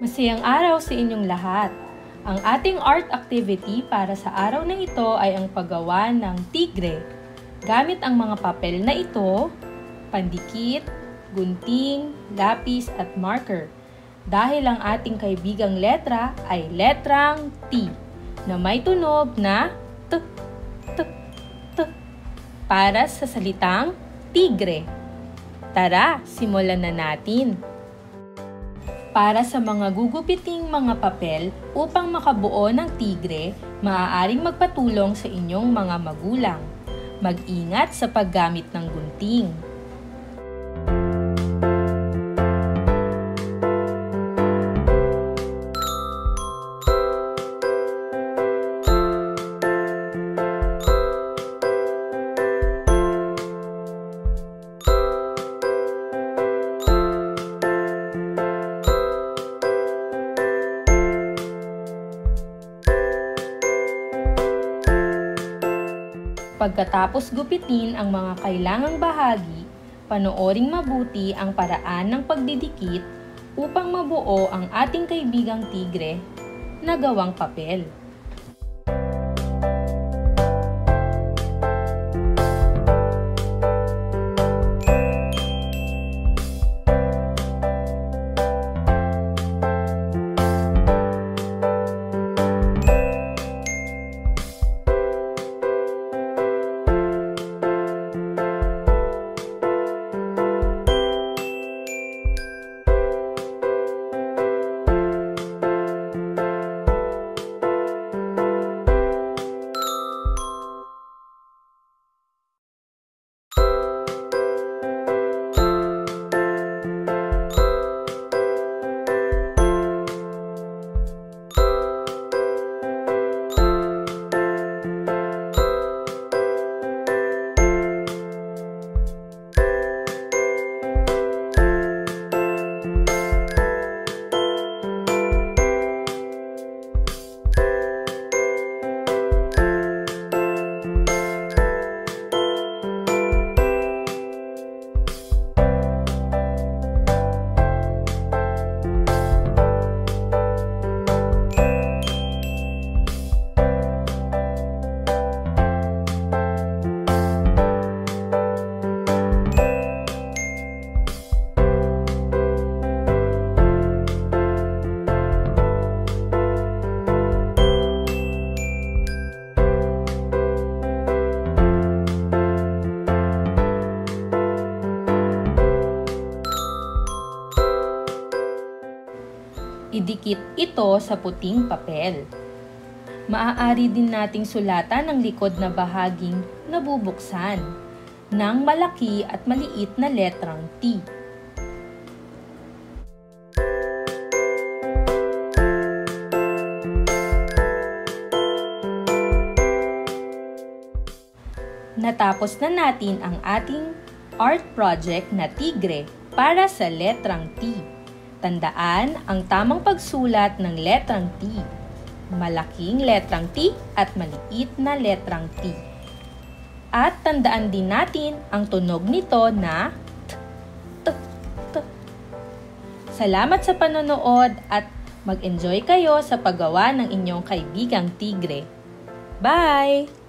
Masayang araw sa inyong lahat. Ang ating art activity para sa araw na ito ay ang paggawa ng tigre. Gamit ang mga papel na ito, pandikit, gunting, lapis at marker. Dahil ang ating kaibigang letra ay letrang T na may tunog na T, T, T para sa salitang tigre. Tara, simulan na natin para sa mga gugupiting mga papel upang makabuo ng tigre, maaaring magpatulong sa inyong mga magulang. Mag-ingat sa paggamit ng gunting. Pagkatapos gupitin ang mga kailangang bahagi, panooring mabuti ang paraan ng pagdidikit upang mabuo ang ating kaibigang tigre na gawang papel. Idikit ito sa puting papel. Maaari din nating sulatan ang likod na bahaging nabubuksan ng malaki at maliit na letrang T. Natapos na natin ang ating art project na tigre para sa letrang T. Tandaan ang tamang pagsulat ng letrang T. Malaking letrang T at maliit na letrang T. At tandaan din natin ang tunog nito na t, t, t. Salamat sa panonood at mag-enjoy kayo sa paggawa ng inyong kaibigang tigre. Bye!